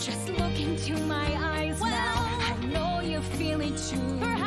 Just look into my eyes well, now. I know you feel it too.